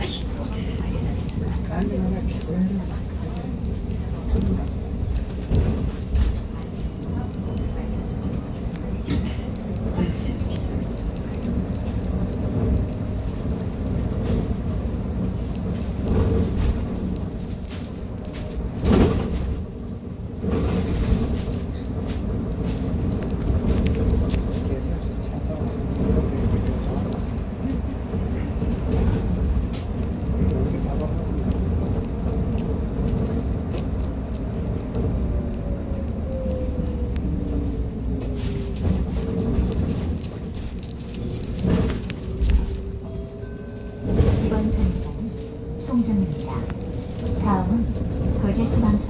哎，赶紧的，吃。 ดันใ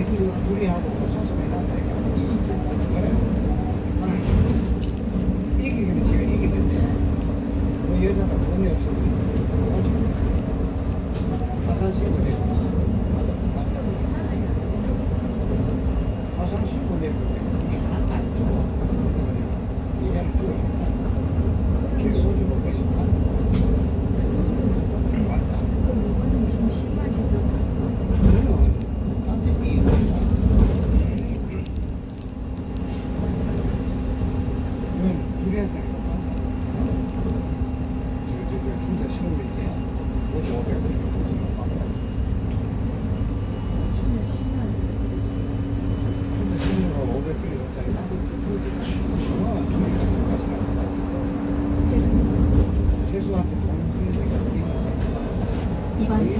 우리 둘이, 둘이하고 소속이 난다 이게 그래 이기기는 지금 이기면 돼그 뭐 여자가 돈이 없어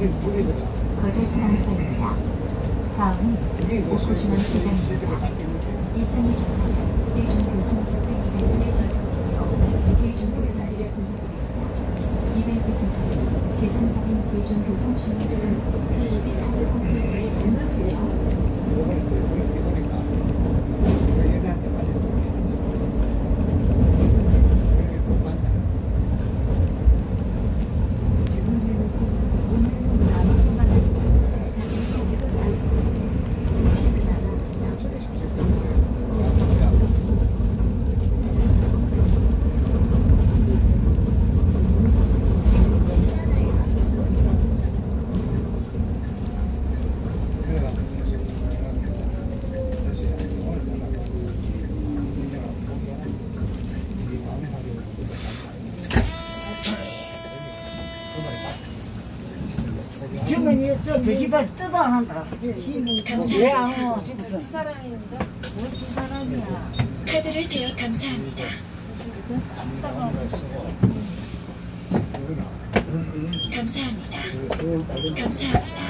거제시방사입니다. 다음은 오수신항 시장입니다. 2024년 대중교통 특별 신청하세요. 대중교통 드립니다 이벤트 신청은 재단 법인 대중교통 신문 22호 홈페이지에 방문하세요. 저 게시판 뜨도 안 한다. 왜안 와? 싶어서. 사람인가? 무슨 사람이야? 카드를 대여 감사합니다. 감사합니다. 감사합니다.